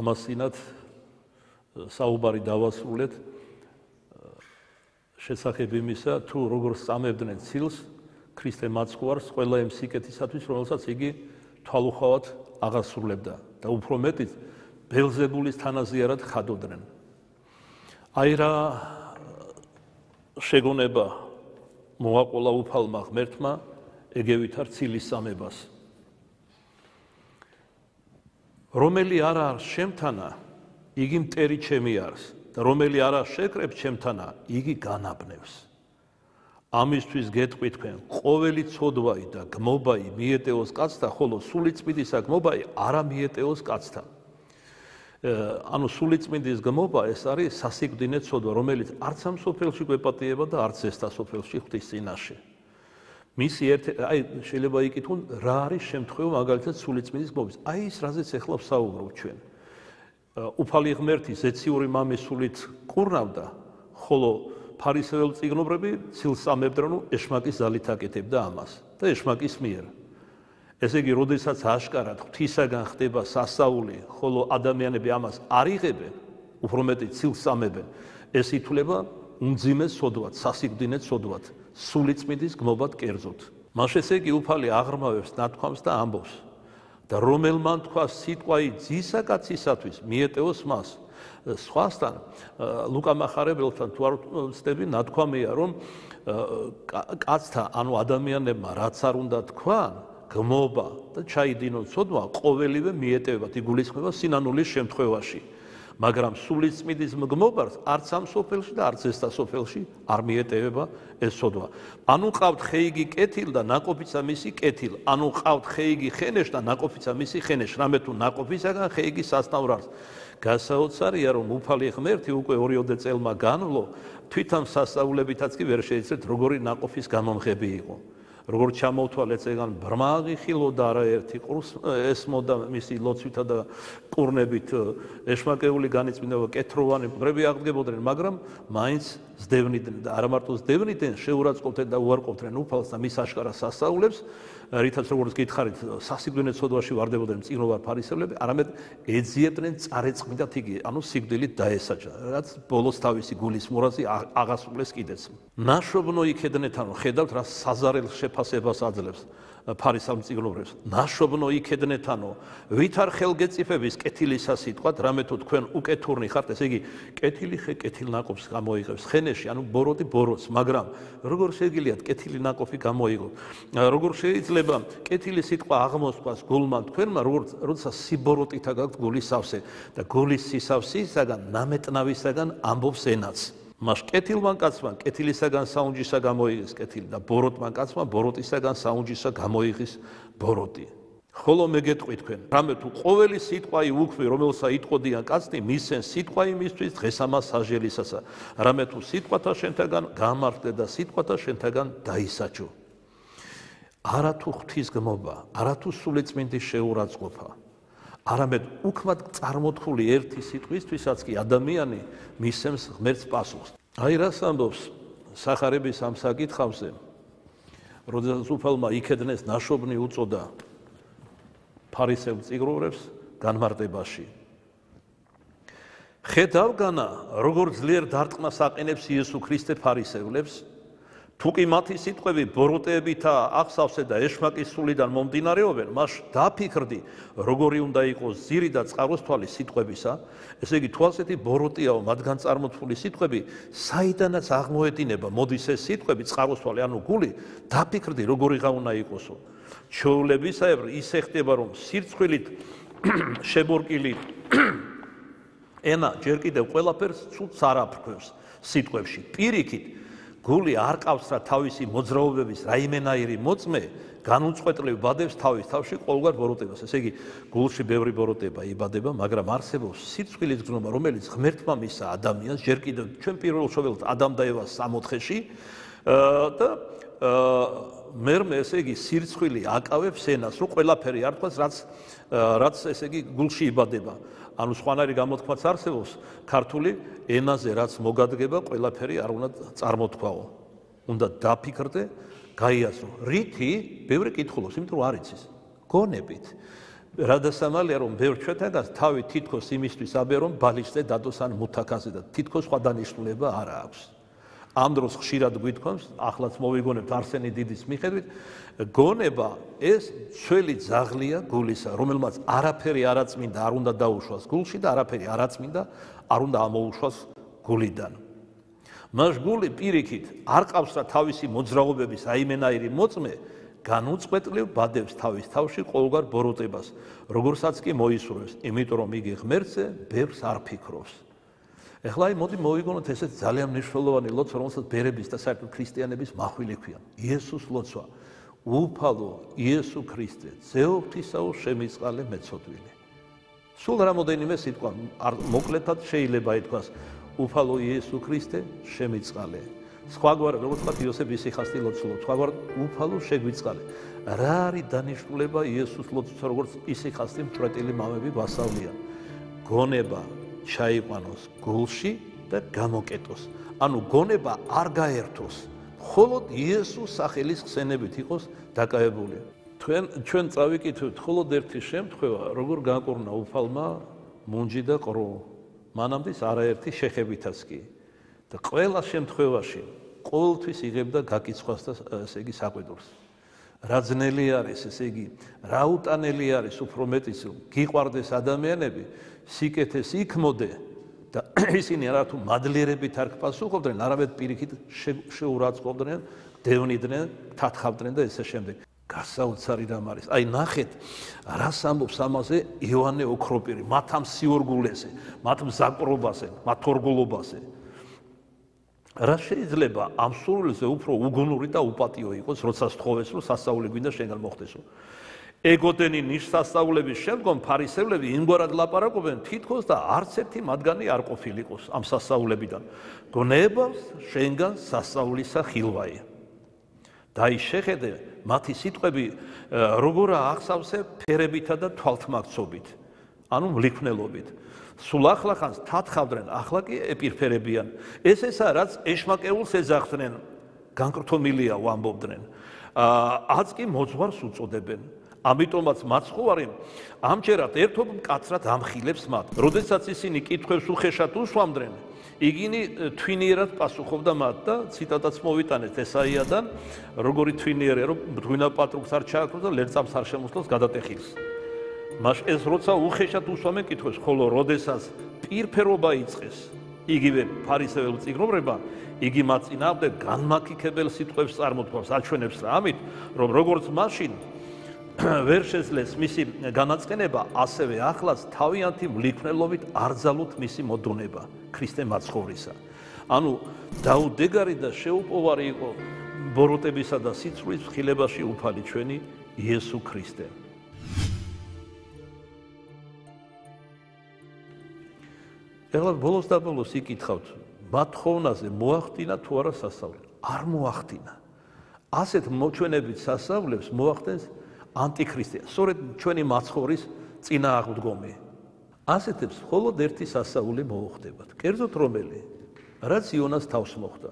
ამასინათ საუბარი დავასრულეთ შესახებ იმისა, თუ როგორ სამებდნენ ცილს ქრისტე მაცხვარს ყველა იმ სიკეთისათვის, რომელსაც იგი თვალუხავად აღასრულებდა და უფრო მეტიც ბელზებულის თანაზიარად ხადოდნენ. აი რა შეგონება მოაყოლა უფალმა ღმერთმა ეგევითარ ცილის სამებას. რომელი არა არის შემთანა, იგი მტერი ჩემი არის და რომელი არა შეკრებ ჩემთანა, იგი განაბნევს. ამისთვის გეტყვი თქვენ, ყოველი ცოდვაი და გმობაი მიეტეოს კაცთა, ხოლო სულიწმიდისა გმობაი არა მიეტეოს კაცთა. ანუ სულიწმინდის გმობა ეს არის სასიკვდინე ცოდვა, რომელიც არც ამ სოფელში გვეპატიება და არც ეს დასოფელში ღვთის წინაშე. მისი ერთ აი შეიძლება იკითხონ რა არის შემთხვევა მაგალითად სულიწმინდის გმობის. აი ის რაზეც ახლა ვსაუბრობ ჩვენ. უფალი ღმერთი ზეციური მამის სულით კურნავდა, ხოლო ფარისეულ წიგნობრები ცილს ამებდნენ, რომ ეშმაკის ზალით აკეთებდა ამას და ეშმაკის მიერ. ესე იგი, როდესაც აშკარად ღვთისაგან ხდება სასაული, ხოლო ადამიანები ამას არ იღებენ, უფრო მეტი ცილს ამებენ, ეს ითვლება უმძიმეს სოდვად, სასიკვდინეთ სოდვად, სულიწმიდის გმობად კერძოთ. მას ესე იგი უფალი აღრმავებს ნათქვამს და ამბობს და რომელმან თქვა სიტყვაი ძისაკაცისათვის მიეტეოს მას სხვასთან ლუკა מחარებელთან თუ არ ვწდები ნათქვამია რომ კაცთა ანუ ადამიანებმა რაც არ უნდა თქვან გმობა და ჩაიდინონ სოდვა ყოველივე მიეტევებათ იგულისხმება სინანულის შემთხვევაში მაგრამ სულიწმიდის მგმობარს არც ამ სოფელში და არც ესთა სოფელში არ მიეტევება ეს სოდვა. ანუ ყავთ ხეიგი კეთილ და ნაყოფიცა მისი კეთილ, ანუ ყავთ ხეიგი ხენეშ და ნაყოფიცა მისი ხენეშ, რამე თუ ნაყოფისაგან ხეიგი სასტავრარს. გასაოცარია რომ უფალი ღმერთი უკვე 2-ოდე წელმა განვლო, თვითონ სასწაულებითაც კი ვერ შეეცეთ როგორი ნაყოფის გამომღები იყო. როგორც ჩამოვთვალეთ ეგან ბრმაგი ხილოდა არაერთი ყურს э, ესმოდა მისი ლოცვითა და კურნებით э, ეშმაკეული განიწმინდება კეთროვანი ბრები აღდგებოდნენ მაგრამ მაინც ზდევნიდნენ და არა მარტო ზდევნიდნენ შეურაცხყოფდნენ და უარყოფდნენ უფალს და მის აშკარა სასწაულებს. რითაც როგორც გითხარით э, სასიკვდილო ცოდვაში واردებოდნენ წინოვარ ფარისევლები არამედ ეძიებდნენ წარეწმიდათ იგი ანუ სიკვდილით დაესაჯა რაც ბოლოს თავისი გულის მურაზე აღასრულეს კიდეც. ნაშობნო იქედნეთ ანუ ხედავთ რა საზარელ შეფ შეაფასებას აძლევს ფარის სამწიგნობრებს ნაშობნო იქედნეთანო. ვითარ ხელგეწიფების კეთილისა სიტყვათ რამე თუ თქვენ უკეთურნი ხართ ესე იგი კეთილი ხე კეთილ ناقობს გამოიღებს. ხენეში ანუ ბოროტი ბოროტს მაგრამ როგორ შეიძლება კეთილი ناقოფი გამოიღოთ? როგორ შეიძლება კეთილი სიტყვა აღმოსთქვას გულმა თქვენმა როგორც როცა სიბოროტითა გაქვთ გულის სავსე და გულის სისავსისაგან ნამეტნავისაგან ამბობს ენაც? მას კეთილმან კაცმა კეთილისაგან საუნჯისა გამოიღეს კეთილი და ბოროტმან კაცმა ბოროტისაგან საუნჯისა გამოიღეს ბოროტი. ხოლო მე გეტყვი თქვენ, რამე თუ ყოველი სიტყვაი უქმი, რომელსა იტყოდიან კაცნი, მისცენ სიტყვა იმისთვის დღესამას საჟელისასა. რამე თუ სიტყვათა შენთაგან გამართლე და სიტყვათა შენთაგან დაისაჯო. არათუ ღვთის გმობა, არათუ სულიწმინდის შეურაცხყოფა, არამედ უქმად წარმოთქული ერთი სიტყვისთვისაც კი ადამიანი მისცემს ღმერთს პასუხს. აი რას ამბობს სახარების ამ საკითხავზე. როდესაც უფალმა იქედნეს ნაშობნი უწოდა ფარისევ წიგროვრებს განმარტებაში. ხედავგანა როგორ ძლიერ დარტყმას აყენებს იესო ქრისტე ფარისევლებს თუკი მათი სიტყვები ბოროტეებითა ახსავსე და ეშმაკის სულიდან მომდინარეობენ, მას დაფიქრდი, როგორი უნდა იყოს ზირი და წყაროს თვალი სიტყვებისა, ესე იგი თუ ასეთი ბოროტიაო მათგან წარმოთქმული სიტყვები, საიდანაც აღმოედინება, მოდის ეს სიტყვები წყაროს თვალი, ანუ გული, დაფიქრდი, როგორი გაუნა იყოსო. ჩოულებისაებრ ისე ხდება, რომ სირცხვილით შებორკილი ენა ჯერ კიდევ ყველაფერს ცუდს არ აფრქვევს სიტყვებში. პირიქით გული არ ყავს რა თავისი მოძრაობების რაიმენაირი მოწმე განუწყვეტლივ ბადებს თავის თავში ყოველგვარ ბოროტებას. ესე იგი, გულში ბევრი ბოროტება იბადება, მაგრამ არსებობს სიცოცხლის გზნობა, რომელიც ღმერთმა მისცა ადამიანს, ჯერ კიდევ ჩვენ პირველ შოველთ ადამ და ევას სამოთხეში და მე მე ესე იგი სიცოცხლი აკავებს ენას, რომ ყველაფერი არ თქვას, რაც რაც ესე იგი გულში იბადება. ანუ სხვანაირი გამოთქმაც არსებობს. ქართული ენაზე რაც მოგადგება ყველაფერი არ უნდა წარმოთქვაო. უნდა დაფიქრდე გაიაზრო. რითი? ბევრი კითხულობს იმიტომ რომ არ იცის. გონებით. რადასამალია რომ ბევრ ჩვენთანაც თავი თითქოს იმისთვის აბერო რომ ბალიშზე დადოს ან მუთაკაზე და თითქოს სხვა დანიშნულება არ აქვს. ამ დროს ხშირად გვითქვამს, ახლაც მოვიგონებთ არსენი დიდის მიხედვით, გონება ეს ჩვენი ზაღლია გულისა, რომელმაც არაფერი არაწმინდა არ უნდა დაუშვას გულში და არაფერი არაწმინდა არ უნდა ამოუშვას გულიდან. მას გული პირიქით არ ყავს რა თავისი მოძრაობების აიმენაირი მოწმე, განუწყვეტლივ ბადებს თავის თავში ყოველგვარ ბოროტებას, როგორცაც კი მოისურვებს, იმიტომ რომ იგი ღმერთზე ბევრს არ ფიქრობს. ეხლა აი მოდი მოვიგონოთ ესეთ ძალიან მნიშვნელოვანი ლოცვა, რომელსაც ბერების და საერთოდ ქრისტიანების מחვილი ქვია. იესოს ლოცვა. უფალო იესო ქრისტე, ზეოღვთისაო შემიწყალე მეცოდვილი. სულ რამოდენიმე სიტყვა მოკლედად შეიძლება ითქვას უფალო იესო ქრისტე, შემიწყალე. სხვაგვარ როგორც თქვა იოსებ ისიხასტი ლოცულო, სხვაგვარ უფალო შეგვიწყალე. რა არის დანიშნულება იესოს ლოცვის როგორც ისიხასტი მწრეტილი მამები ვასავლიან. გონება ჩაიყვანოს გულში და გამოკეტოს. ანუ გონება არ გაერთოს. მხოლოდ იესოს სახელის ხსენებით იყოს დაკავებული. თქვენ ჩვენ წავიკითხეთ მხოლოდ ერთი შემთხვევა, როგორ განკურნა უფალმა მუნჯი და ყრო. მანამდე არაერთი შეხებითაც კი. და ყველა შემთხვევაში ყოველთვის იღებდა გაკიცხვას და ესე იგი საყვედურს. რა ძნელი არის, ესე იგი, რა უტანელი არის უფრო მეტის, გიყვარდეს ადამიანები, სიკეთეს იქმოდე და ისინი არა თუ მადლიერებით არ პასუხობდნენ, არამედ პირიქით შეურაცხყოფდნენ, დევნიდნენ, თათხავდნენ და ესე შემდეგ. გასაოცარი რამ არის. აი ნახეთ, რას ამბობს ამაზე იოანე ოქროპირი, მათ ამ სიორგულეზე, მათ მზაკრობაზე, მათ ორგულობაზე. რა შეიძლება ამ სულზე უფრო უგუნური და უპატიო იყოს, როცა სთხოვეს, რომ სასაული გვინდა შენგან მოხდესო. ეგოდენი ნიშსასწაულების შემდგომ ფარისევლები იმგვარად ლაპარაკობენ, თითქოს და არც ერთი მათგანი არ ყოფილიყოს ამ სასაულებიდან. გონებას შენგან სასაულისა ხილვაი. დაი შეხედე მათი სიტყვები როგორა ახსავსე ფერებითა და თვალთმაქცობით. ანუ მლიქნელობით. სულ ახლა ხანს თათხავდნენ, ახლა კი ეპირფერებიან. ეს ესა რაც ეშმაკეულს ეძახდნენ, განკრთომილია ვამბობდნენ. აა აც კი მოძღვარს უწოდებენ. ამიტომაც მაცხოვარი ამჯერად ერთობ მკაცრად ამხილებს მათ. როდესაც ისინი კითხვებს უხეშად უსვამდნენ, იგინი თვინიერად პასუხობდა მათ და ციტატაც მოვიტანეთ ესაიადან, როგორი თვინიერია, რომ ღვინა პატრუკს არ ჩააქროს და ლერწამს არ შემოსლოს გადატეხილს. მას ეს როცა უხეშად უსვამენ კითხოს, ხოლო როდესაც პირფერობა იწყეს, იგივე ფარისეველ წიგნობრება, იგი მაწინააღმდე განმაკიქებელ სიტყვებს წარმოთქვამს, აჩვენებს რა ამით, რომ როგორც მაშინ ვერ შეძლეს მისი განაწყენება, ასევე ახლაც თავიანთი მლიქნელობით არძალოთ მისი მოდონება ქრისტე მაცხოვრისა. ანუ დაუდეგარი და შეუპოვარი იყო ბოროტებისა და სიცრუის ხილებაში უფალი ჩვენი იესო ქრისტე. ეხლა ბოლოს და ბოლოს იკითხავთ მათხოვნაზე მოახდინა თუ არა სასავლე არ მოახდინა. ასეთ მოჩვენებით სასავლებს მოახდენს ანტიქრისტე სწორედ ჩვენი მაცხოვრის წინააღმდგომი. ასეთებს მხოლოდ ერთი სასაული მოუხდებათ. კერძოდ რომელი? რაც იონას თავს მოხდა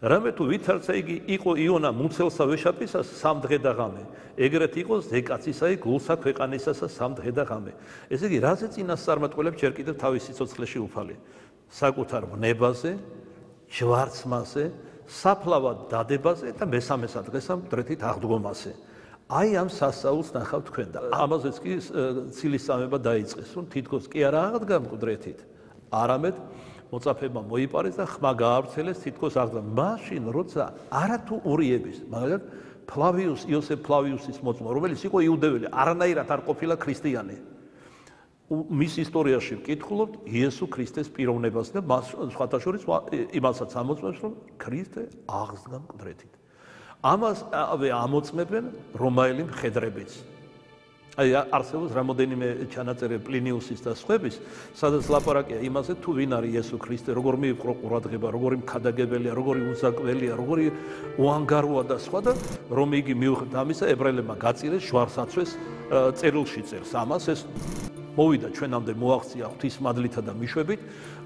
რამე თუ ვითარცა იგი იყო იონა მუცელსა ვეშაპისას სამ დღე და ღამე ეგრეთ იყო ზეკაცისაი გულსა ქვეყანისასა სამ დღე და ღამე ესე იგი რაზე წინასწარმეტყველებს ჯერ კიდევ თავის სიცოცხლეში უფალი? საკუთარ ვნებაზე ჯვარცმაზე საფლავად დადებაზე და მესამე სადღესა დრეთით აღდგომაზე. აი ამ სასაულს ნახავთ თქვენ და ამაზეც კი ცილისამება დაიწყეს. რომ თითქოს კი არა აღდგა მკვდრეთით არამედ მოწაფეებმა მოიპარეს და ხმა გაავრცელეს თითქოს აღდგა. მაშინ როცა არათუ ურიების, მაგალითად ფლავიუს იოსებ ფლავიუსის მოწმობა, რომელიც იყო იუდეველი, არანაირად არ ყოფილა ქრისტიანი. მის ისტორიაში ვკითხულობთ იესო ქრისტეს პიროვნებას და მას სხვათა შორის იმასაც ამოწმებს, რომ ქრისტე აღსდგა მკვდრეთით. ამას ამოწმებენ რომაელი მხედრებიც. აი არსებობს რამოდენიმე ჩანაწერი პლინიუსის და სხვების, სადაც ლაპარაკია იმაზე თუ ვინ არის იესო ქრისტე, როგორ მიიყრო ყურადღება, როგორი მქადაგებელია, როგორი უზაკველია, როგორი უანგაროა და სხვა და რომ იგი მიუხედავად ამისა ებრაელებმა გაწირეს შვარსაცვეს წერილში წერს. ამას ეს მოვიდა ჩვენამდე მოაღწია ღვთის მადლითა და მიშვებით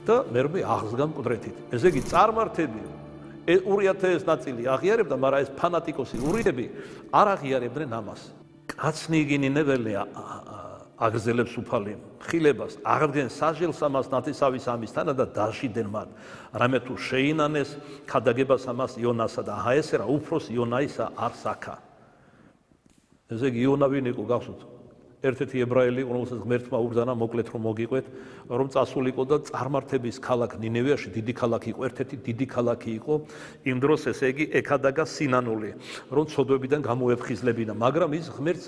და მერმე აღსგან ყდრეთით. ესე იგი წარმართები ეს ნაწილი აღიარებდა, მაგრამ ეს ფანატიკოსი ურიები არ აღიარებდნენ ამას. კაცნი იგინინებელია აგრძელებს უფალი ხილებას აღდგენ საჟელს ამას ნათესავის ამისთანა და დაშიდენ მათ. რამე თუ შეინანეს ქადაგებას ამას იონასა და აესერა უფროს იონაისა არ საქა. ესე იგი იონა ვინ იყო გახსოვთ ერთ-ერთი ებრაელი, რომელსაც ღმერთმა უბრძანა მოკლედ რომ მოგიყვეთ, რომ წასულიყო და წარმართების ქალაქ ნინევიაში დიდი ქალაქი იყო, ერთ-ერთი დიდი ქალაქი იყო. იმ დროს ესე იგი ეკადაგა სინანული, რომ ცოდვებიდან გამოეფხიზლებინა, მაგრამ ის ღმერთს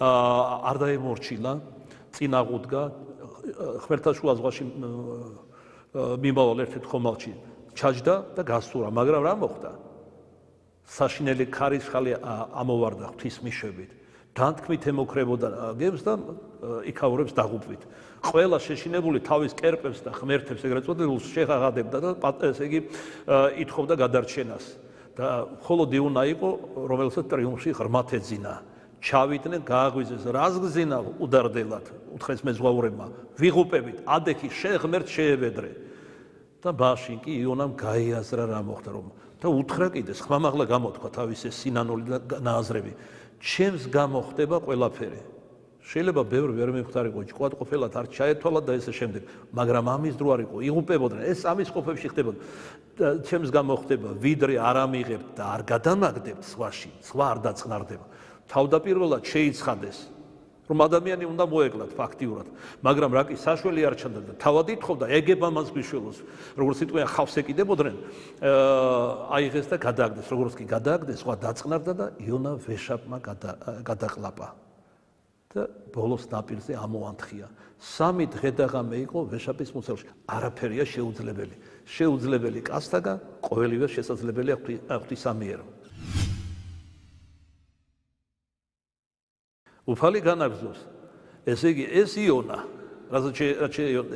არ დაემორჩილა, წინაღუდგა ღმერთთა შუა ზღვაში მიმავალ ერთ-ერთ ხომალდში ჩაჯდა და გასურა, მაგრამ რა მოხდა? საშინელი ქარიშხალი ამოვარდა ღვთისმიშებით. დანთქმით ემოქრებოდა გემს და იქაურებს დაღუპვით. ყველა შეშინებული თავის კერპებს და ღმერთებს ეგრეთ წოდებულს შეხაღადებდა და ესე იგი ითხოვდა გადარჩენას. და ხოლო დიუნა იყო, რომელსაც ტრიუმფში ღრმათ ეძინა. ჩავიდნენ, გააღვიძეს, რაზგზინა უდარდელად, უთხრეს მეზღვაურებმა, ვიღუპებით, ადექი შეღმერთ შეებედრე. და ბაში კი იონამ გაიაზრა რა მოხდა რომ და უთხრა კიდეს, ხმამაღლა გამოთქვა თავის ეს სინანული და ნააზრები. ჩემს გამოხდება ყველაფერი. შეიძლება ბევრი ვერ მიხდარიყო, ჭკვად ყოფილად არ ჩაეთვალა და ესე შემდეგ, მაგრამ ამის დრო არ იყო, იღუპებოდნენ, ეს ამის ყოფებში ხდებოდა. ჩემს გამოხდება, ვიდრე არ ამიღებ და არ გადამაგდებ სხვაში, სხვა არ დაწყნარდება. თავდაპირველად შეიცხადეს, რომ ადამიანი უნდა მოეკლათ ფაქტიურად, მაგრამ რა კი საშველი არ ჩანდა და თავად ითხოვდა ეგება მას გიშველოს, როგორც სიტყვა ხავს ეკიდებოდნენ, აიღეს და გადააგდეს, როგორც კი გადააგდეს, სხვა დაწყნარდა და იონა ვეშაპმა გადაყლაპა. და ბოლოს ნაპირზე ამოანთხია. სამი დღე და ღამე იყო ვეშაპის მუცელში. არაფერია შეუძლებელი. შეუძლებელი კაცთაგან ყოველივე შესაძლებელია ღვთისამიერო. უფალი განაგზავს. ესე იგი ეს იონა, რასაც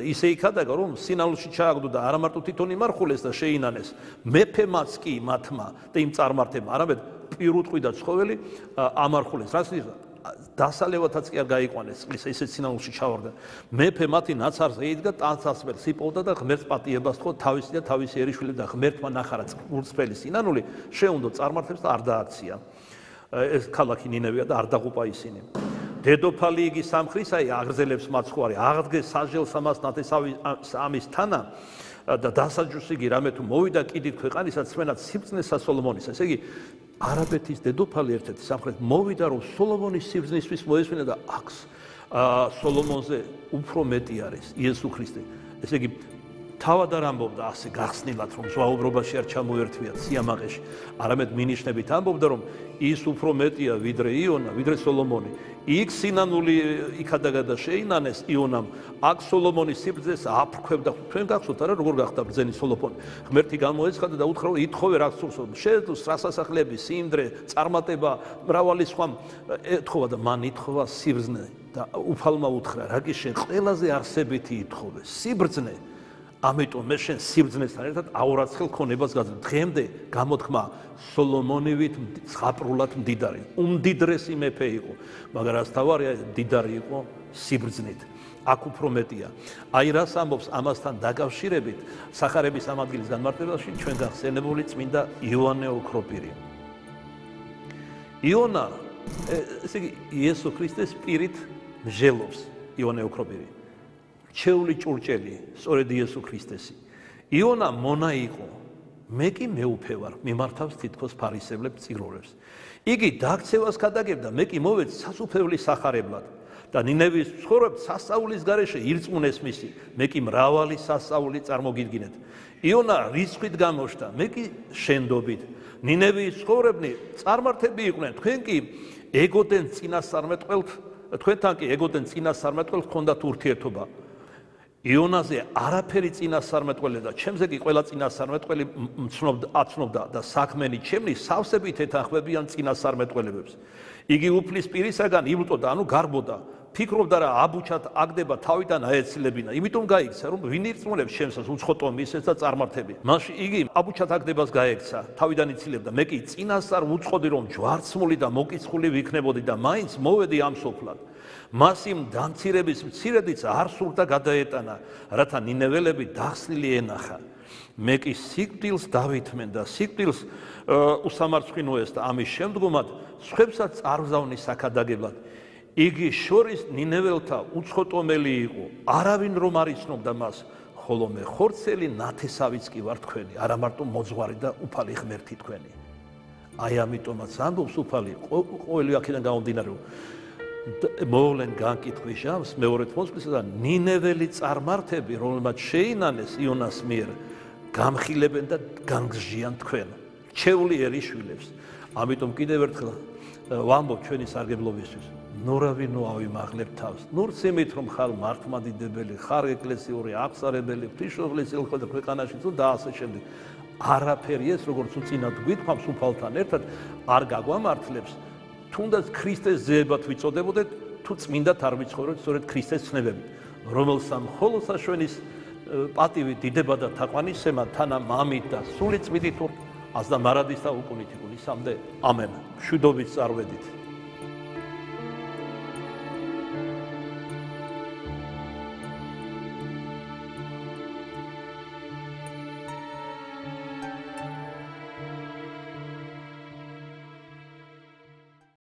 ისე იქადაგა რომ სინალში ჩააგდო და არა მარტო თვითონ იმარხულეს და შეინანეს, მეფემაც კი მათმა და იმ წარმართებმა, არამედ პირუტყვი და ცხოველი ამარხულეს. რაც ის დასალევათაც კი არ გაიყვანეს, ის ესე სინალში ჩავარდა. მეფე მათი ნაცარზე იდგა, ტანცასმელ სიპოვდა და ღმერთს პატიებას თქო თავისი და თავისი ერიშვილი და ღმერთმა ნახარა წურწფელი სინანული, შეუნდო წარმართებს და არ დააქცია. ეს ქალაქი ნინევია და არ დაღუპა ისინი. დედოფალი იგი სამხრისაი აღრძელებს მაცხვარი, აღდგეს საჟელს ამას ნათესავი ამის თანა და დასაჯუს იგი რამე თუ მოვიდა კიდით ქვეყანისაც მენაც სიბწნესა სოლომონის. ესე იგი არაბეთის დედოფალი ერთ-ერთი სამხრეთ მოვიდა რომ სოლომონის სიბზნისთვის მოესმინა და აქს სოლომონზე უფრო მეტი არის იესო ქრისტე. ესე იგი თავად არ ამბობდა ასე გახსნილად რომ ზვაუბრობაში არ ჩამოერთვიათ სიამაყეში. არამედ მინიშნებით ამბობდა რომ ის უფრო მეტია ვიდრე იონა ვიდრე სოლომონი. იქ სინანული იქადაგადა შეინანეს იონამ. აქ სოლომონის სიბრძეს აფრქვევდა. თქვენ გახსოვთ არა როგორ გახდა ბრძენი სოლომონი. ღმერთი გამოეცხადა და უთხრა რომ ითხოვე რა სურს შეძლოს რასასახლები სიმდრე წარმატება მრავალი სხვა ეთქობა და მან ითხოვა სიბრძნე და უფალმა უთხრა რა კი შენ ყველაზე არსებითი ითხოვე სიბრძნე ამიტომ მე შენ სიბძნესთან ერთად აურაცხელ ქონებას გაძლევ. დღემდე გამოთქმა სოლომონივით ზღაპრულად მდიდარი. უმდიდრესი მეფე იყო, მაგრამ ასთავარია მდიდარი იყო სიბძნით. აქ უფრო მეტია. აი რას ამბობს ამასთან დაკავშირებით სახარების ამადგილის განმარტებაში ჩვენ გახსენებული წმინდა იოანე ოქროპირი. იონა ესე იგი იესო ქრისტეს პირით მსჯელობს იონე ოქროპირი. ჩეული ჭურჭელი, სწორედ იესო ქრისტესი. იონა მონა იყო. მე კი მეუფე ვარ, მიმართავს თითქოს ფარისევლებს წიგრორებს. იგი დაქცევას გადაგებდა, მე კი მოვეც სასუფევლის სახარებლად. და ნინევის ცხოვრებ სასაულის garaშე ირწმუნეს მისი. მე კი მრავალი სასაული წარმოგიდგინეთ. იონა რისხვით გამოშთა, მე კი შენდობით. ნინევის ცხოვრებნი წარმართები იყვნენ, თქვენ კი ეგოდენ წინასწარმეტყველთ, თქვენთან კი ეგოდენ წინასწარმეტყველთ ქონდათ ურთიერთობა. იონაზე არაფერი წინასწარმეტყველი და ჩემზე კი ყველა წინასწარმეტყველი მცნობ აცნობდა და საქმენი ჩემნი სავსებით ეთანხმებიან წინასწარმეტყველებებს. იგი უფლის პირისაგან იბლტოდა, ანუ გარბოდა, ფიქრობდა რა აბუჩათ აგდება თავიდან აეცილებინა. იმიტომ გაიქცა რომ ვინ ირწმუნებს ჩემსას უცხოტო მისეს და წარმართები. მაშინ იგი აბუჩათ აგდებას გაექცა, თავიდან იცილებდა. მე კი წინასწარ უცხოდი რომ ჯვარცმული და მოკიცხული ვიქნებოდი და მაინც მოვედი ამ სოფლად. მას იმ დამცირების მცირედიც არ სურდა გადაეტანა, რათა ნინეველები დახსნილი ენახა. მე კი სიკვდილს დავითმენ და სიკვდილს უსამარცხინოეს და ამის შემდგომად სხვებსაც წარვზავნის საკადაგებლად. იგი შორის ნინეველთა უცხოტომელი იყო. არავინ რომ არ იცნობდა მას. ხოლო მე ხორცელი ნათესავიც კი ვარ თქვენი არა მარტო მოძღვარი და უფალი ღმერთი თქვენი. აი ამიტომაც ამბობს უფალი ყოველი აქედან გამომდინარე მოვლენ განკითხვის ჟამს მეორე თმოსვლისა და ნინეველი წარმართები რომელმაც შეინანეს იონას მიერ გამხილებენ და განგზჟიან თქვენ. ჩეული ერიშვილებს. ამიტომ კიდევ ერთხელ ვამბობ ჩვენი სარგებლობისთვის ნურავინო ავიმაღლებ თავს. ნურც იმით რომ ხარ მართმადიდებელი ხარ ეკლესიური აღსარებელი ფიშოვლის ილხო და ქვეყანაში თუ და ასე შემდეგ. არაფერი ეს როგორც უცინად გვითხრავს უფალთან ერთად არ გაგვამართლებს. თუნდაც ქრისტეს ზეებად ვიწოდებოდეთ თუ წმინდათ არ ვიცხოვროთ სწორედ ქრისტეს ცნებებით რომელსა მხოლოდ საშვენის პატივი დიდება და თაყვანისცემა თანა მამით და სული წმინდით აზდა მარადის და უკუნით იკუნისამდე ამენ. შვიდობით წარვედით